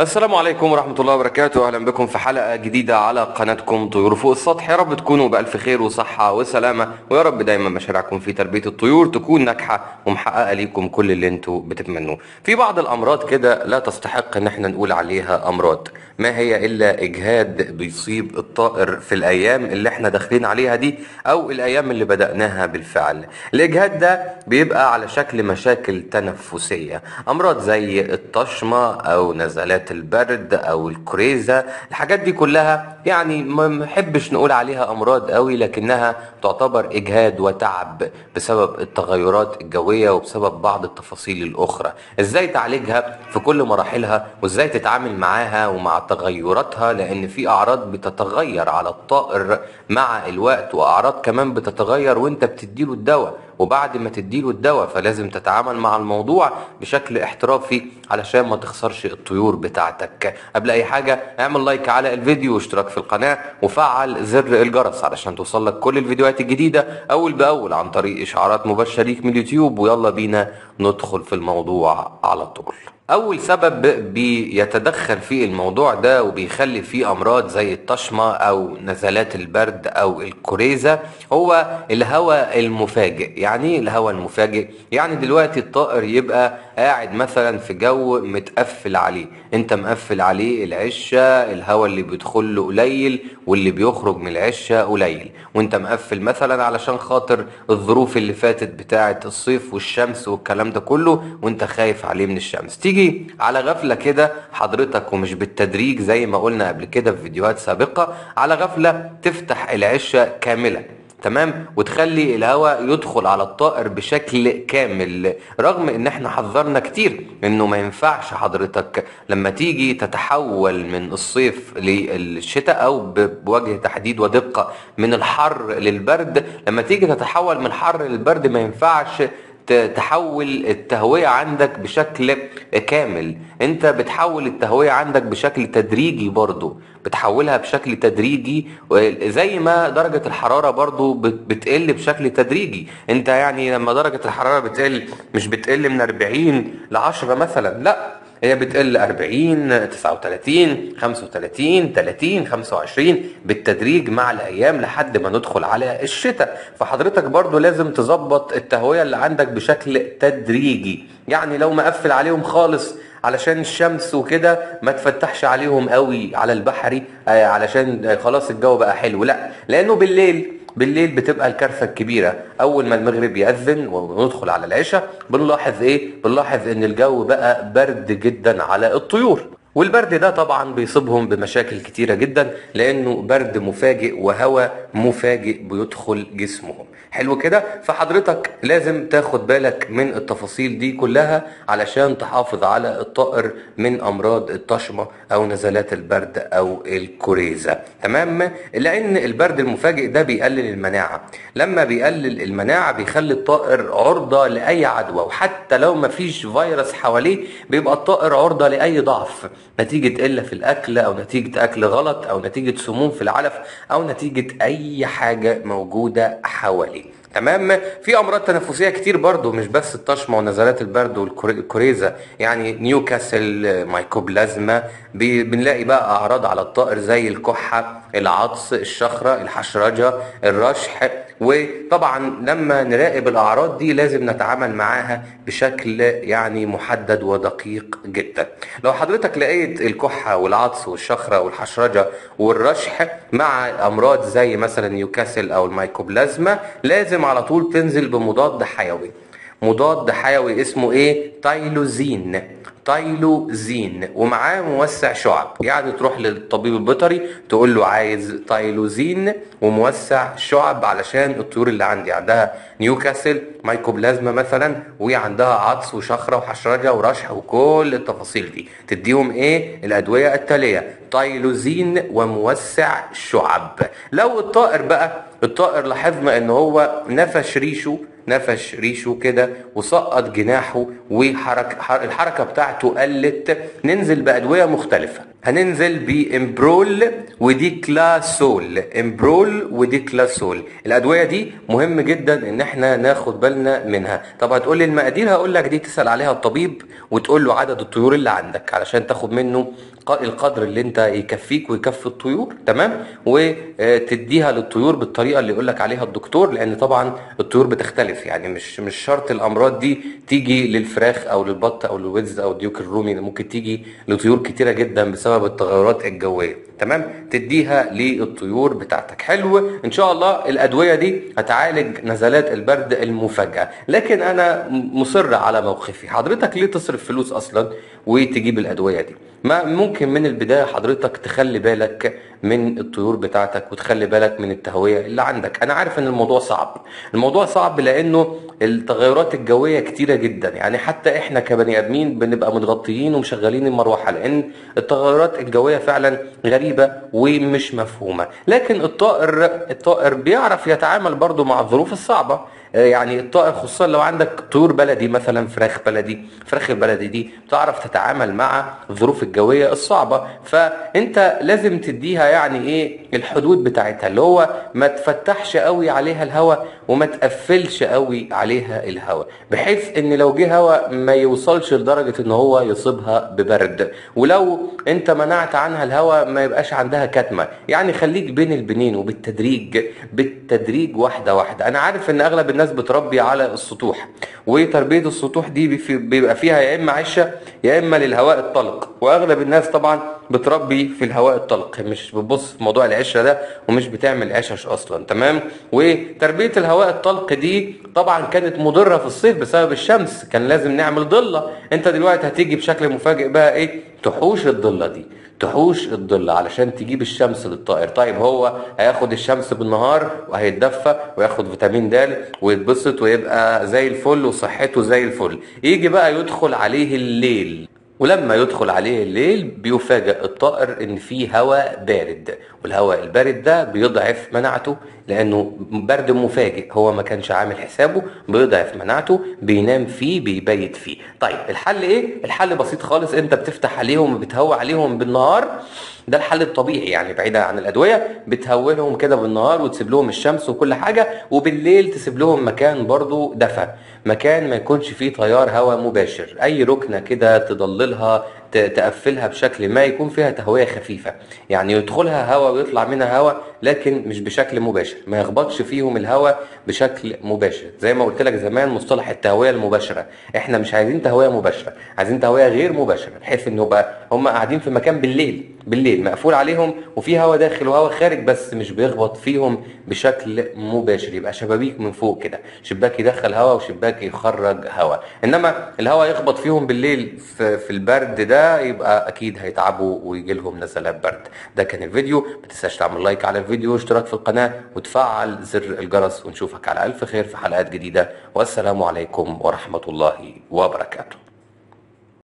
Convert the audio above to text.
السلام عليكم ورحمة الله وبركاته. أهلا بكم في حلقة جديدة على قناتكم طيور فوق السطح. يا رب تكونوا بألف خير وصحة وسلامة ويا رب دايما مشاريعكم في تربية الطيور تكون ناجحة ومحققة ليكم كل اللي أنتوا بتتمنوه. في بعض الأمراض كده لا تستحق إن إحنا نقول عليها أمراض. ما هي إلا إجهاد بيصيب الطائر في الأيام اللي إحنا داخلين عليها دي أو الأيام اللي بدأناها بالفعل. الإجهاد ده بيبقى على شكل مشاكل تنفسية أمراض زي الطشمة أو نزلات البرد أو الكريزة الحاجات دي كلها يعني ما نحبش نقول عليها أمراض قوي لكنها تعتبر إجهاد وتعب بسبب التغيرات الجوية وبسبب بعض التفاصيل الأخرى. إزاي تعالجها في كل مراحلها وإزاي تتعامل معاها ومع تغيراتها؟ لأن في أعراض بتتغير على الطائر مع الوقت وأعراض كمان بتتغير وأنت بتديله الدواء. وبعد ما تديله الدواء فلازم تتعامل مع الموضوع بشكل احترافي علشان ما تخسرش الطيور بتاعتك. قبل أي حاجة اعمل لايك على الفيديو واشتراك في القناة وفعل زر الجرس علشان توصلك كل الفيديوهات الجديدة أول بأول عن طريق إشعارات مباشرة ليك من اليوتيوب. ويلا بينا ندخل في الموضوع على طول. أول سبب بيتدخل في الموضوع ده وبيخلي فيه أمراض زي الطشمة أو نزلات البرد أو الكوريزا هو الهواء المفاجئ. يعني إيه الهواء المفاجئ؟ يعني دلوقتي الطائر يبقى قاعد مثلا في جو متقفل عليه. انت مقفل عليه العشة الهواء اللي بيدخل له قليل واللي بيخرج من العشة قليل. وانت مقفل مثلا علشان خاطر الظروف اللي فاتت بتاعة الصيف والشمس والكلام ده كله وانت خايف عليه من الشمس. تيجي على غفلة كده حضرتك ومش بالتدريج زي ما قلنا قبل كده في فيديوهات سابقة على غفلة تفتح العشة كاملة. تمام؟ وتخلي الهواء يدخل على الطائر بشكل كامل رغم إن إحنا حذرنا كتير إنه ما ينفعش حضرتك لما تيجي تتحول من الصيف للشتاء أو بوجه تحديد ودقة من الحر للبرد لما تيجي تتحول من الحر للبرد ما ينفعش تحول التهوية عندك بشكل كامل. انت بتحول التهوية عندك بشكل تدريجي برضو. بتحولها بشكل تدريجي زي ما درجة الحرارة برضو بتقل بشكل تدريجي. انت يعني لما درجة الحرارة بتقل مش بتقل من 40 ل 10 مثلا. لا هي بتقل 40 39 35 30 25 بالتدريج مع الأيام لحد ما ندخل على الشتاء. فحضرتك برضو لازم تظبط التهوية اللي عندك بشكل تدريجي. يعني لو مقفل عليهم خالص علشان الشمس وكده ما تفتحش عليهم قوي على البحري علشان خلاص الجو بقى حلو. لا لأنه بالليل بالليل بتبقى الكارثة الكبيرة. أول ما المغرب يأذن وندخل على العشاء بنلاحظ إيه؟ بنلاحظ إن الجو بقى برد جدا على الطيور. والبرد ده طبعا بيصيبهم بمشاكل كتيرة جدا لأنه برد مفاجئ وهواء مفاجئ بيدخل جسمهم. حلو كده؟ فحضرتك لازم تاخد بالك من التفاصيل دي كلها علشان تحافظ على الطائر من أمراض الطشمة أو نزلات البرد أو الكوريزا تمام؟ لأن البرد المفاجئ ده بيقلل المناعة. لما بيقلل المناعة بيخلي الطائر عرضة لأي عدوى وحتى لو مفيش فيروس حواليه بيبقى الطائر عرضة لأي ضعف. نتيجة قلة في الأكل أو نتيجة أكل غلط أو نتيجة سموم في العلف أو نتيجة أي حاجة موجودة حواليه. تمام؟ في أمراض تنفسية كتير برضو مش بس الطشمة ونزلات البرد والكوريزا يعني نيوكاسل مايكوبلازما بنلاقي بقى أعراض على الطائر زي الكحة. العطس الشخرة الحشرجة الرشح. وطبعا لما نراقب الأعراض دي لازم نتعامل معاها بشكل يعني محدد ودقيق جدا. لو حضرتك لقيت الكحة والعطس والشخرة والحشرجة والرشح مع أمراض زي مثلا نيوكاسل أو المايكوبلازما لازم على طول تنزل بمضاد حيوي. مضاد حيوي اسمه إيه؟ تايلوزين. تايلوزين. ومعاه موسع شعب. يعني تروح للطبيب البيطري تقول له عايز تايلوزين وموسع شعب علشان الطيور اللي عندي. عندها نيوكاسل مايكوبلازما مثلا وعندها عطس وشخرة وحشرجة ورشح وكل التفاصيل دي. تديهم إيه؟ الأدوية التالية. تايلوزين وموسع شعب. لو الطائر بقى الطائر لاحظنا إن هو نفش ريشه نفش ريشه كده وسقط جناحه وحركة الحركة بتاعته قلت ننزل بأدوية مختلفة. هننزل بامبرول وديكلازول امبرول وديكلازول الأدوية دي مهم جدا إن إحنا ناخد بالنا منها. طب هتقول لي المقادير؟ هقول لك دي تسأل عليها الطبيب وتقول له عدد الطيور اللي عندك علشان تاخد منه القدر اللي أنت يكفيك ويكفي الطيور. تمام؟ وتديها للطيور بالطريقة اللي يقول لك عليها الدكتور لأن طبعا الطيور بتختلف. يعني مش مش شرط الأمراض دي تيجي للفراخ أو للبط أو للوز أو الديوك الرومي ممكن تيجي لطيور كتيرة جدا بسبب التغيرات الجوية. تمام؟ تديها للطيور بتاعتك. حلو. إن شاء الله الأدوية دي هتعالج نزلات البرد المفاجئه لكن أنا مصر على موقفي. حضرتك ليه تصرف فلوس أصلا؟ وتجيب الأدوية دي. ما ممكن من البداية حضرتك تخلي بالك من الطيور بتاعتك وتخلي بالك من التهوية اللي عندك. أنا عارف إن الموضوع صعب. الموضوع صعب لأنه التغيرات الجوية كتيرة جدا. يعني حتى إحنا كبني آدمين بنبقى متغطيين ومشغلين المروحة لأن التغيرات الجوية فعلا غريبة ومش مفهومة. لكن الطائر الطائر بيعرف يتعامل برضه مع الظروف الصعبة. يعني الطائر خصوصا لو عندك طيور بلدي مثلا فراخ بلدي. فراخ البلدي دي بتعرف تتعامل مع الظروف الجوية الصعبة. فأنت لازم تديها يعني إيه الحدود بتاعتها اللي هو ما تفتحش قوي عليها الهواء وما تقفلش قوي عليها الهواء بحيث إن لو جه هواء ما يوصلش لدرجة إن هو يصيبها ببرد. ولو أنت منعت عنها الهواء ما يبقاش عندها كتمه يعني خليك بين البنين وبالتدريج بالتدريج واحدة واحدة. أنا عارف إن أغلب الناس بتربي على السطوح. وتربيه السطوح دي بيبقى فيها يا إما عشة يا إما للهواء الطلق. وأغلب الناس طبعا بتربي في الهواء الطلق. مش بتبص في موضوع العشة ده ومش بتعمل عشش أصلا. تمام؟ وتربية الهواء الطلق دي طبعا كانت مضرة في الصيف بسبب الشمس. كان لازم نعمل ضلة. أنت دلوقتي هتيجي بشكل مفاجئ بقى إيه؟ تحوش الضله دي تحوش الظل علشان تجيب الشمس للطائر. طيب هو هياخد الشمس بالنهار وهيتدفى وياخد فيتامين د ويتبسط ويبقى زي الفل وصحته زي الفل. يجي بقى يدخل عليه الليل. ولما يدخل عليه الليل بيفاجئ الطائر إن في هواء بارد. والهواء البارد ده بيضعف مناعته لأنه برد مفاجئ هو ما كانش عامل حسابه بيضعف مناعته بينام فيه بيبيت فيه. طيب الحل إيه؟ الحل بسيط خالص أنت بتفتح عليهم وبتهوى عليهم بالنهار. ده الحل الطبيعي يعني بعيدا عن الأدوية. بتهوي لهم كده بالنهار وتسيب لهم الشمس وكل حاجة وبالليل تسيب لهم مكان برضو دفى. مكان ما يكونش فيه تيار هواء مباشر. أي ركنة كده تضللها تقفلها بشكل ما يكون فيها تهوية خفيفة. يعني يدخلها هواء ويطلع منها هواء لكن مش بشكل مباشر. ما يخبطش فيهم الهواء بشكل مباشر. زي ما قلت لك زمان مصطلح التهوية المباشرة. إحنا مش عايزين تهوية مباشرة. عايزين تهوية غير مباشرة بحيث انه بقى هم قاعدين في مكان بالليل. بالليل مقفول عليهم وفي هواء داخل وهواء خارج بس مش بيخبط فيهم بشكل مباشر. يبقى شبابيك من فوق كده. شباك يدخل هواء وشباك يخرج هواء إنما الهواء يخبط فيهم بالليل في, البرد يبقى أكيد هيتعبوا ويجي لهم نزلات برد. ده كان الفيديو. ما تنساش تعمل لايك على الفيديو واشتراك في القناة وتفعل زر الجرس ونشوفك على ألف خير في حلقات جديدة. والسلام عليكم ورحمة الله وبركاته.